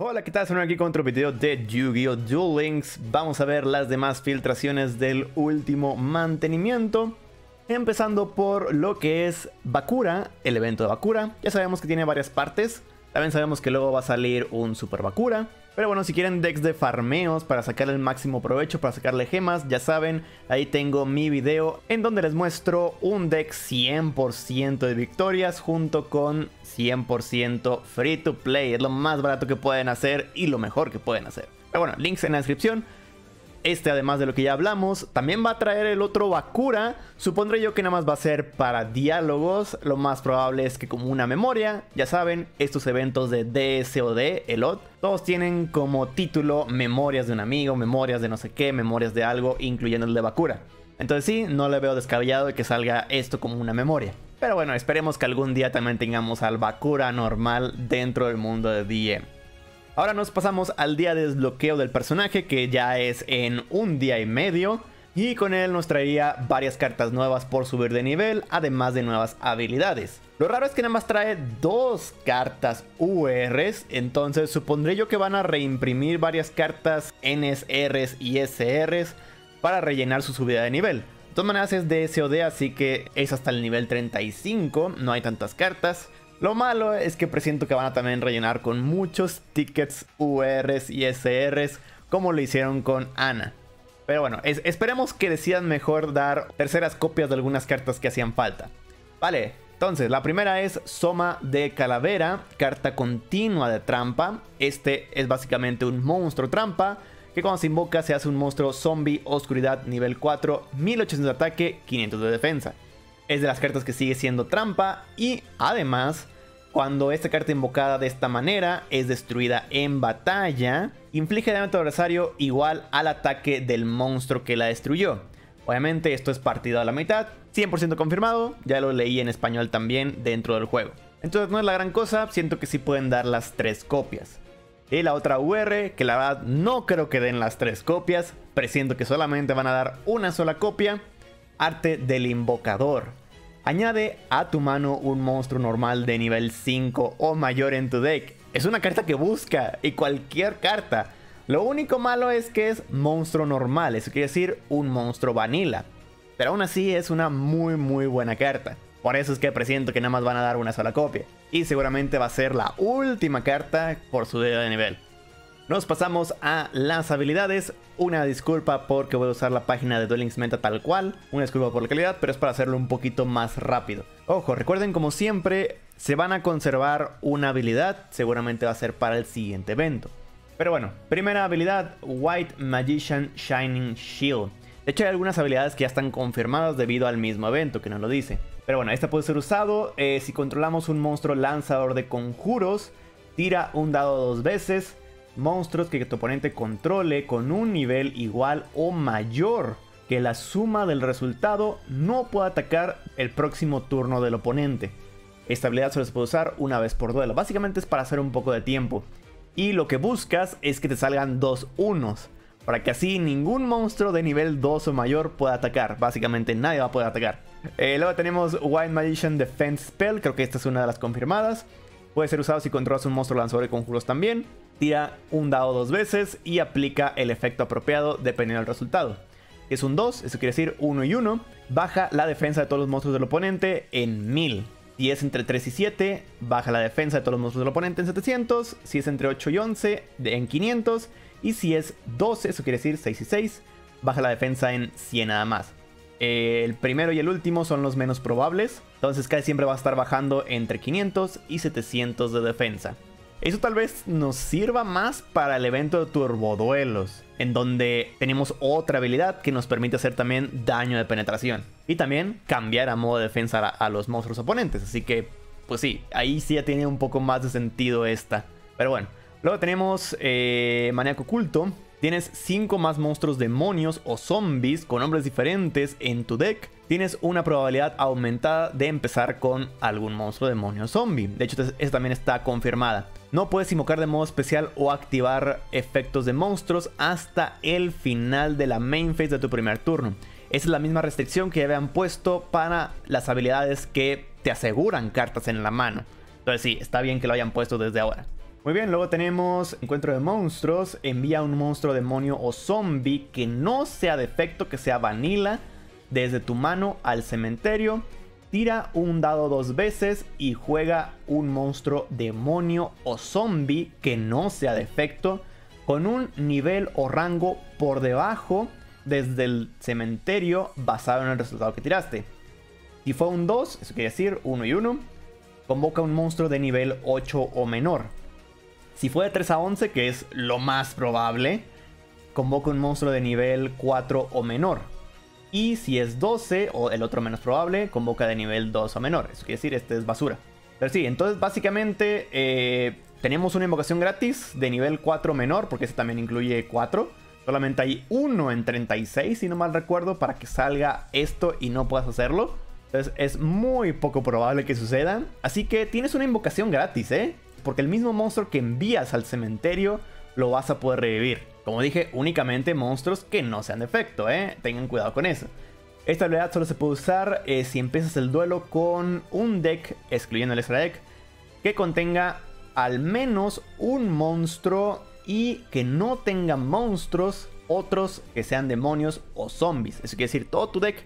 Hola, ¿qué tal? Soy aquí con otro video de Yu-Gi-Oh! Duel Links. Vamos a ver las demás filtraciones del último mantenimiento. Empezando por lo que es Bakura, el evento de Bakura. Ya sabemos que tiene varias partes. También sabemos que luego va a salir un Super Bakura. Pero bueno, si quieren decks de farmeos para sacar el máximo provecho, para sacarle gemas, ya saben, ahí tengo mi video en donde les muestro un deck 100% de victorias junto con 100% free to play. Es lo más barato que pueden hacer y lo mejor que pueden hacer. Pero bueno, links en la descripción. Este, además de lo que ya hablamos, también va a traer el otro Bakura. Supondré yo que nada más va a ser para diálogos. Lo más probable es que como una memoria. Ya saben, estos eventos de DSOD, ELOT, todos tienen como título memorias de un amigo, memorias de no sé qué, memorias de algo, incluyendo el de Bakura. Entonces sí, no le veo descabellado de que salga esto como una memoria. Pero bueno, esperemos que algún día también tengamos al Bakura normal dentro del mundo de DM. Ahora nos pasamos al día de desbloqueo del personaje que ya es en un día y medio. Y con él nos traería varias cartas nuevas por subir de nivel, además de nuevas habilidades. Lo raro es que nada más trae dos cartas URs, entonces supondré yo que van a reimprimir varias cartas NSRs y SRs para rellenar su subida de nivel. De todas maneras es de SOD, así que es hasta el nivel 35, no hay tantas cartas. Lo malo es que presiento que van a también rellenar con muchos tickets URs y SRs como lo hicieron con Ana. Pero bueno, esperemos que decidan mejor dar terceras copias de algunas cartas que hacían falta. Vale, entonces la primera es Soma de Calavera, carta continua de trampa. Este es básicamente un monstruo trampa que cuando se invoca se hace un monstruo zombie oscuridad nivel 4, 1800 de ataque, 500 de defensa es de las cartas que sigue siendo trampa y además cuando esta carta invocada de esta manera es destruida en batalla, inflige daño a adversario igual al ataque del monstruo que la destruyó. Obviamente esto es partido a la mitad, 100% confirmado, ya lo leí en español también dentro del juego. Entonces no es la gran cosa, siento que sí pueden dar las tres copias. Y la otra UR, que la verdad no creo que den las tres copias, presiento que solamente van a dar una sola copia, Arte del Invocador. Añade a tu mano un monstruo normal de nivel 5 o mayor en tu deck. Es una carta que busca y cualquier carta. Lo único malo es que es monstruo normal, eso quiere decir un monstruo vanilla. Pero aún así es una muy muy buena carta. Por eso es que presiento que nada más van a dar una sola copia. Y seguramente va a ser la última carta por su día de nivel. Nos pasamos a las habilidades. Una disculpa porque voy a usar la página de Duel Meta tal cual. Una disculpa por la calidad, pero es para hacerlo un poquito más rápido. Ojo, recuerden como siempre, se van a conservar una habilidad. Seguramente va a ser para el siguiente evento. Pero bueno, primera habilidad, White Magician Shining Shield. De hecho hay algunas habilidades que ya están confirmadas debido al mismo evento, que no lo dice. Pero bueno, esta puede ser usado eh, si controlamos un monstruo lanzador de conjuros. Tira un dado dos veces monstruos que tu oponente controle con un nivel igual o mayor que la suma del resultado no pueda atacar el próximo turno del oponente. Esta habilidad solo se puede usar una vez por duelo. Básicamente es para hacer un poco de tiempo. Y lo que buscas es que te salgan dos unos. Para que así ningún monstruo de nivel 2 o mayor pueda atacar. Básicamente nadie va a poder atacar. Eh, luego tenemos Wild Magician Defense Spell. Creo que esta es una de las confirmadas. Puede ser usado si controlas un monstruo lanzador de conjuros también tira un dado dos veces y aplica el efecto apropiado dependiendo del resultado. Es un 2, eso quiere decir 1 y 1. Baja la defensa de todos los monstruos del oponente en 1000. Si es entre 3 y 7, baja la defensa de todos los monstruos del oponente en 700. Si es entre 8 y 11, en 500. Y si es 12, eso quiere decir 6 y 6, baja la defensa en 100 nada más. El primero y el último son los menos probables. Entonces casi siempre va a estar bajando entre 500 y 700 de defensa. Eso tal vez nos sirva más para el evento de turboduelos, en donde tenemos otra habilidad que nos permite hacer también daño de penetración. Y también cambiar a modo de defensa a, los monstruos oponentes. Así que, pues sí, ahí sí ya tiene un poco más de sentido esta. Pero bueno, luego tenemos eh, Maníaco Oculto. Tienes 5 más monstruos demonios o zombies con nombres diferentes en tu deck tienes una probabilidad aumentada de empezar con algún monstruo demonio zombie. De hecho, esta también está confirmada. No puedes invocar de modo especial o activar efectos de monstruos hasta el final de la main phase de tu primer turno. Esa es la misma restricción que ya habían puesto para las habilidades que te aseguran cartas en la mano. Entonces sí, está bien que lo hayan puesto desde ahora. Muy bien, luego tenemos encuentro de monstruos. Envía un monstruo demonio o zombie que no sea defecto, que sea vanilla, desde tu mano al cementerio. Tira un dado dos veces y juega un monstruo demonio o zombie que no sea defecto con un nivel o rango por debajo desde el cementerio basado en el resultado que tiraste. Si fue un 2, eso quiere decir 1 y 1, convoca un monstruo de nivel 8 o menor. Si fue de 3 a 11, que es lo más probable, convoca un monstruo de nivel 4 o menor. Y si es 12, o el otro menos probable, convoca de nivel 2 o menor. Eso quiere decir, este es basura. Pero sí, entonces básicamente eh, tenemos una invocación gratis de nivel 4 menor, porque ese también incluye 4. Solamente hay uno en 36, si no mal recuerdo, para que salga esto y no puedas hacerlo. Entonces es muy poco probable que suceda. Así que tienes una invocación gratis, ¿eh? Porque el mismo monstruo que envías al cementerio lo vas a poder revivir. Como dije, únicamente monstruos que no sean de efecto, ¿eh? Tengan cuidado con eso. Esta habilidad solo se puede usar eh, si empiezas el duelo con un deck, excluyendo el extra deck, que contenga al menos un monstruo y que no tenga monstruos otros que sean demonios o zombies. Eso quiere decir, todo tu deck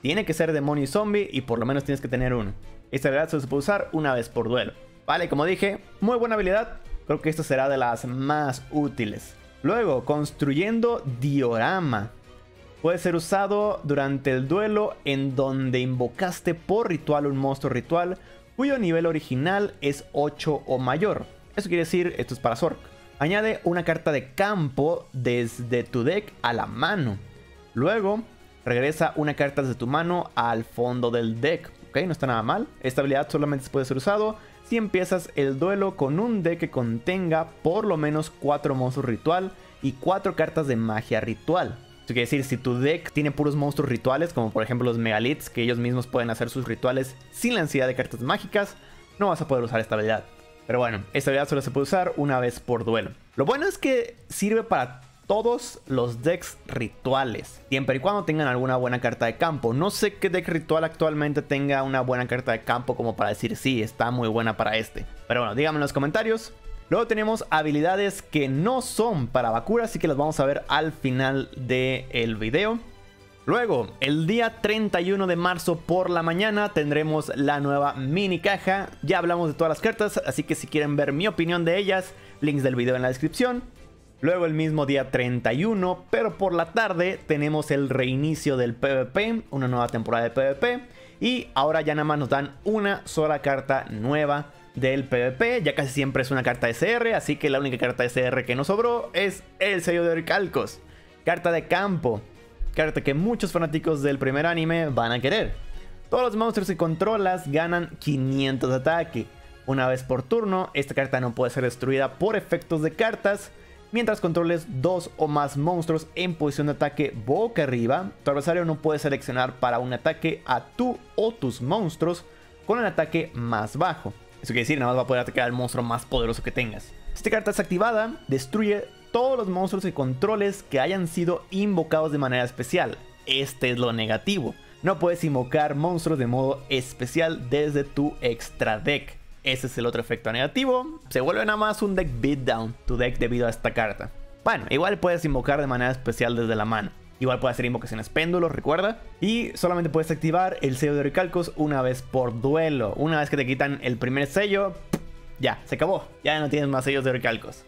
tiene que ser demonio y zombie y por lo menos tienes que tener uno. Esta habilidad solo se puede usar una vez por duelo. Vale, como dije, muy buena habilidad. Creo que esta será de las más útiles. Luego, construyendo diorama. Puede ser usado durante el duelo en donde invocaste por ritual un monstruo ritual cuyo nivel original es 8 o mayor. Eso quiere decir, esto es para Zork. Añade una carta de campo desde tu deck a la mano. Luego, Regresa una carta de tu mano al fondo del deck. Ok, no está nada mal. Esta habilidad solamente puede ser usado si empiezas el duelo con un deck que contenga por lo menos 4 monstruos ritual y 4 cartas de magia ritual. Eso quiere decir, si tu deck tiene puros monstruos rituales, como por ejemplo los megaliths, que ellos mismos pueden hacer sus rituales sin la ansiedad de cartas mágicas, no vas a poder usar esta habilidad. Pero bueno, esta habilidad solo se puede usar una vez por duelo. Lo bueno es que sirve para todos los decks rituales, siempre y cuando tengan alguna buena carta de campo. No sé qué deck ritual actualmente tenga una buena carta de campo como para decir sí, está muy buena para este. Pero bueno, díganme en los comentarios. Luego tenemos habilidades que no son para Bakura, así que las vamos a ver al final del video. Luego, el día 31 de marzo por la mañana tendremos la nueva mini caja. Ya hablamos de todas las cartas, así que si quieren ver mi opinión de ellas, links del video en la descripción. Luego el mismo día 31, pero por la tarde tenemos el reinicio del PvP, una nueva temporada de PvP. Y ahora ya nada más nos dan una sola carta nueva del PvP. Ya casi siempre es una carta SR, así que la única carta SR que nos sobró es el sello de Oricalcos. Carta de campo, carta que muchos fanáticos del primer anime van a querer. Todos los monstruos y controlas ganan 500 de ataque. Una vez por turno, esta carta no puede ser destruida por efectos de cartas Mientras controles dos o más monstruos en posición de ataque boca arriba, tu adversario no puede seleccionar para un ataque a tú o tus monstruos con el ataque más bajo. Eso quiere decir, nada más va a poder atacar al monstruo más poderoso que tengas. Si esta carta es activada, destruye todos los monstruos y controles que hayan sido invocados de manera especial. Este es lo negativo. No puedes invocar monstruos de modo especial desde tu extra deck. Ese es el otro efecto negativo. Se vuelve nada más un deck beatdown tu deck debido a esta carta. Bueno, igual puedes invocar de manera especial desde la mano. Igual puedes hacer invocaciones péndulos, recuerda. Y solamente puedes activar el sello de Oricalcos una vez por duelo. Una vez que te quitan el primer sello, ya, se acabó. Ya no tienes más sellos de Oricalcos.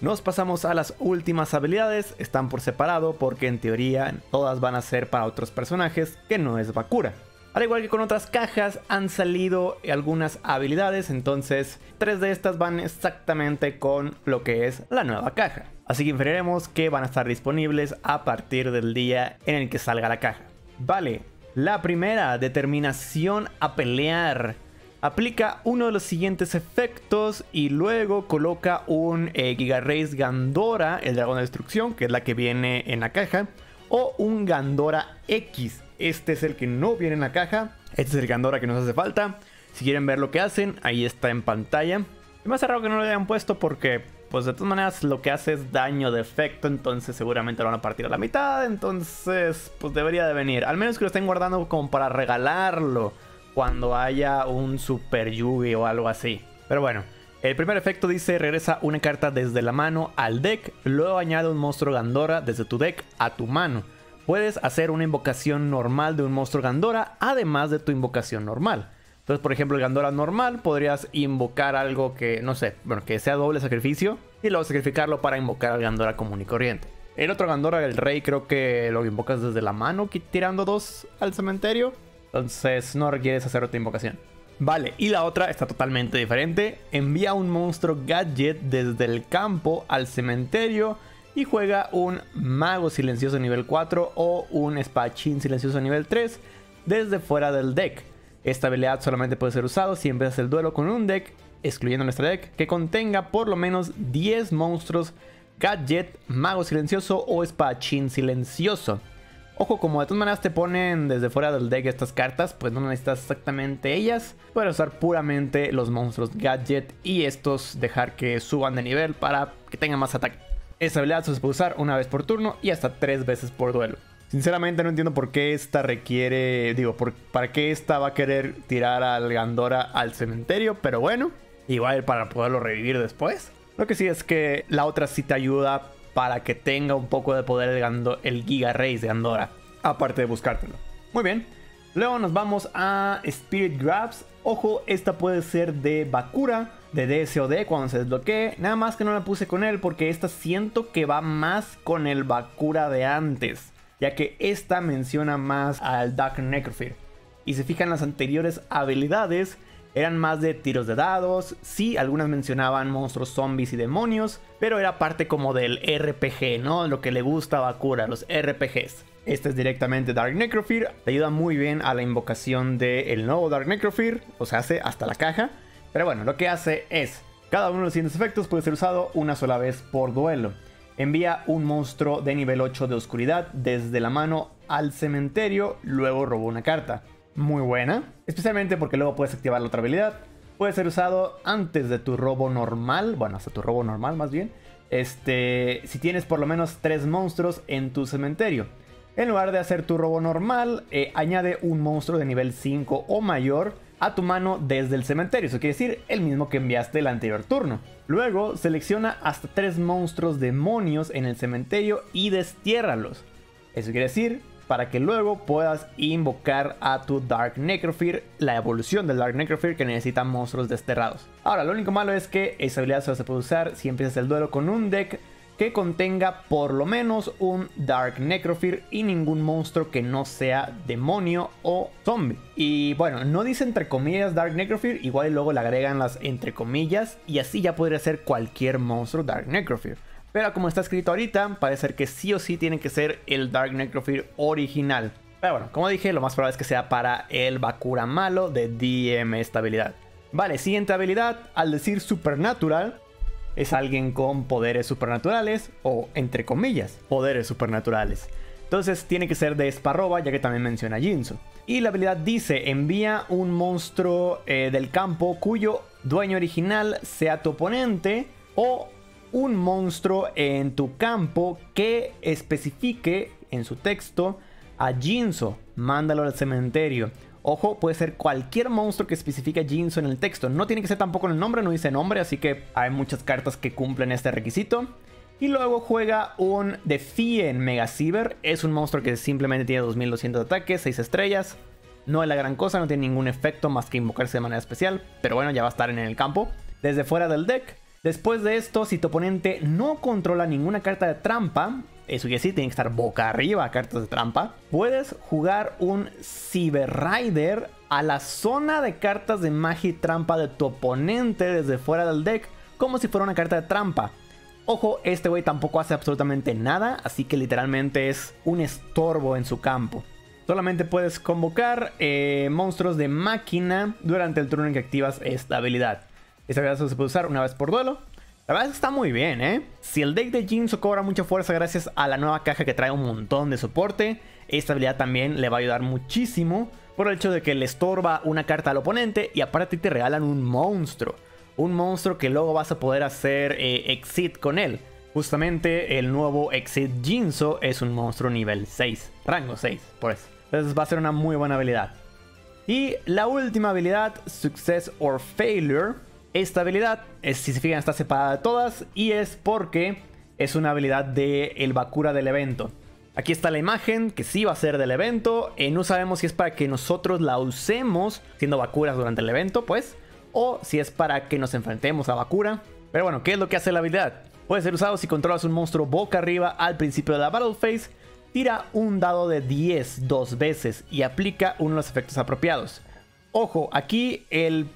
Nos pasamos a las últimas habilidades. Están por separado porque en teoría todas van a ser para otros personajes que no es Bakura. Al igual que con otras cajas, han salido algunas habilidades, entonces tres de estas van exactamente con lo que es la nueva caja. Así que inferiremos que van a estar disponibles a partir del día en el que salga la caja. Vale, la primera, determinación a pelear. Aplica uno de los siguientes efectos y luego coloca un eh, Giga Race Gandora, el dragón de destrucción, que es la que viene en la caja, o un Gandora X, este es el que no viene en la caja. Este es el Gandora que nos hace falta. Si quieren ver lo que hacen, ahí está en pantalla. Me hace raro que no lo hayan puesto porque, pues de todas maneras, lo que hace es daño de efecto. Entonces seguramente lo van a partir a la mitad. Entonces, pues debería de venir. Al menos que lo estén guardando como para regalarlo cuando haya un Super Yugi o algo así. Pero bueno, El primer efecto dice regresa una carta desde la mano al deck, luego añade un monstruo Gandora desde tu deck a tu mano. Puedes hacer una invocación normal de un monstruo Gandora además de tu invocación normal. Entonces, por ejemplo, el Gandora normal podrías invocar algo que, no sé, bueno, que sea doble sacrificio y luego sacrificarlo para invocar al Gandora común y corriente. El otro Gandora, el rey, creo que lo invocas desde la mano tirando dos al cementerio. Entonces no requieres hacer otra invocación. Vale, y la otra está totalmente diferente. Envía un monstruo gadget desde el campo al cementerio y juega un mago silencioso nivel 4 o un espadachín silencioso nivel 3 desde fuera del deck. Esta habilidad solamente puede ser usado si empiezas el duelo con un deck, excluyendo nuestra deck, que contenga por lo menos 10 monstruos gadget, mago silencioso o espadachín silencioso. Ojo, como de todas maneras te ponen desde fuera del deck estas cartas, pues no necesitas exactamente ellas. Puedes usar puramente los monstruos gadget y estos dejar que suban de nivel para que tengan más ataque. Esa habilidad se puede usar una vez por turno y hasta tres veces por duelo. Sinceramente no entiendo por qué esta requiere, digo, para qué esta va a querer tirar al Gandora al cementerio, pero bueno, igual para poderlo revivir después. Lo que sí es que la otra sí te ayuda para que tenga un poco de poder el, el Giga Race de Andorra, aparte de buscártelo. Muy bien, luego nos vamos a Spirit Grabs. Ojo, esta puede ser de Bakura, de DSOD cuando se desbloquee. Nada más que no la puse con él porque esta siento que va más con el Bakura de antes, ya que esta menciona más al Dark Necrofear. Y se fijan las anteriores habilidades, eran más de tiros de dados, sí, algunas mencionaban monstruos, zombies y demonios, pero era parte como del RPG, ¿no? Lo que le gusta a Bakura, los RPGs. Este es directamente Dark Necrofear, te ayuda muy bien a la invocación del nuevo Dark Necrofear, o sea, hace hasta la caja. Pero bueno, lo que hace es, cada uno de los siguientes efectos puede ser usado una sola vez por duelo. Envía un monstruo de nivel 8 de oscuridad desde la mano al cementerio, luego roba una carta muy buena, especialmente porque luego puedes activar la otra habilidad. Puede ser usado antes de tu robo normal, bueno, hasta tu robo normal más bien. Este, si tienes por lo menos tres monstruos en tu cementerio. En lugar de hacer tu robo normal, eh, añade un monstruo de nivel 5 o mayor a tu mano desde el cementerio. Eso quiere decir el mismo que enviaste el anterior turno. Luego selecciona hasta tres monstruos demonios en el cementerio y destiérralos. Eso quiere decir para que luego puedas invocar a tu Dark Necrofear, la evolución del Dark Necrofear que necesita monstruos desterrados. Ahora, lo único malo es que esa habilidad solo se puede usar si empiezas el duelo con un deck que contenga por lo menos un Dark Necrofear y ningún monstruo que no sea demonio o zombie. Y bueno, no dice entre comillas Dark Necrofear, igual luego le agregan las entre comillas y así ya podría ser cualquier monstruo Dark Necrofear. Pero como está escrito ahorita, parece que sí o sí tiene que ser el Dark Necrofear original. Pero bueno, como dije, lo más probable es que sea para el Bakura malo de DM estabilidad. Vale, siguiente habilidad, al decir Supernatural, es alguien con poderes supernaturales o, entre comillas, poderes supernaturales. Entonces tiene que ser de Sparroba, ya que también menciona Jinzo. Y la habilidad dice, envía un monstruo eh, del campo cuyo dueño original sea tu oponente o un monstruo en tu campo que especifique en su texto a Jinzo. Mándalo al cementerio. Ojo, puede ser cualquier monstruo que especifique a Jinzo en el texto. No tiene que ser tampoco en el nombre, no dice nombre, así que hay muchas cartas que cumplen este requisito. Y luego juega un Defien Mega Cyber. Es un monstruo que simplemente tiene 2200 ataques, 6 estrellas. No es la gran cosa, no tiene ningún efecto más que invocarse de manera especial. Pero bueno, ya va a estar en el campo. Desde fuera del deck, Después de esto, si tu oponente no controla ninguna carta de trampa, eso quiere decir, tiene que estar boca arriba cartas de trampa, puedes jugar un Cyber Rider a la zona de cartas de magia y trampa de tu oponente desde fuera del deck, como si fuera una carta de trampa. Ojo, este güey tampoco hace absolutamente nada, así que literalmente es un estorbo en su campo. Solamente puedes convocar eh, monstruos de máquina durante el turno en que activas esta habilidad. Esta habilidad se puede usar una vez por duelo. La verdad es que está muy bien, ¿eh? Si el deck de Jinzo cobra mucha fuerza gracias a la nueva caja que trae un montón de soporte, esta habilidad también le va a ayudar muchísimo por el hecho de que le estorba una carta al oponente y aparte te regalan un monstruo. Un monstruo que luego vas a poder hacer eh, Exit con él. Justamente el nuevo Exit Jinzo es un monstruo nivel 6, rango 6, por eso. Entonces va a ser una muy buena habilidad. Y la última habilidad, Success or Failure, Esta habilidad, es, si se fijan, está separada de todas y es porque es una habilidad del el Bakura del evento. Aquí está la imagen que sí va a ser del evento. Eh, no sabemos si es para que nosotros la usemos siendo Bakuras durante el evento, pues. O si es para que nos enfrentemos a Bakura. Pero bueno, ¿qué es lo que hace la habilidad? Puede ser usado si controlas un monstruo boca arriba al principio de la Battle Phase. Tira un dado de 10 dos veces y aplica uno de los efectos apropiados. Ojo, aquí el,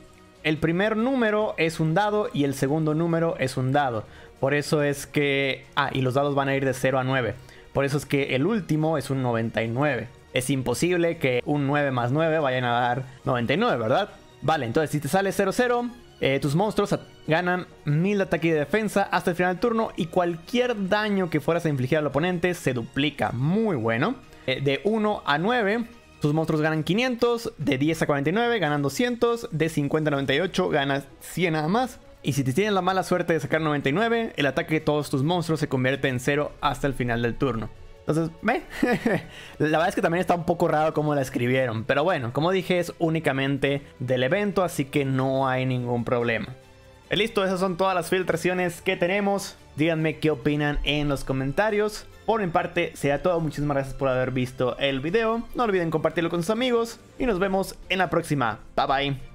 el primer número es un dado y el segundo número es un dado. Por eso es que... Ah, y los dados van a ir de 0 a 9. Por eso es que el último es un 99. Es imposible que un 9 más 9 vayan a dar 99, ¿verdad? Vale, entonces si te sale 0-0, eh, tus monstruos ganan 1000 de ataque y de defensa hasta el final del turno y cualquier daño que fueras a infligir al oponente se duplica. Muy bueno. Eh, de 1 a 9, tus monstruos ganan 500. De 10 a 49 ganan 200. De 50 a 98 ganas 100 nada más. Y si te tienes la mala suerte de sacar 99, el ataque de todos tus monstruos se convierte en 0 hasta el final del turno. Entonces, ve. la verdad es que también está un poco raro cómo la escribieron. Pero bueno, como dije, es únicamente del evento, así que no hay ningún problema. Eh, listo, esas son todas las filtraciones que tenemos. Díganme qué opinan en los comentarios. Por mi parte, sea todo. Muchísimas gracias por haber visto el video. No olviden compartirlo con sus amigos. Y nos vemos en la próxima. Bye bye.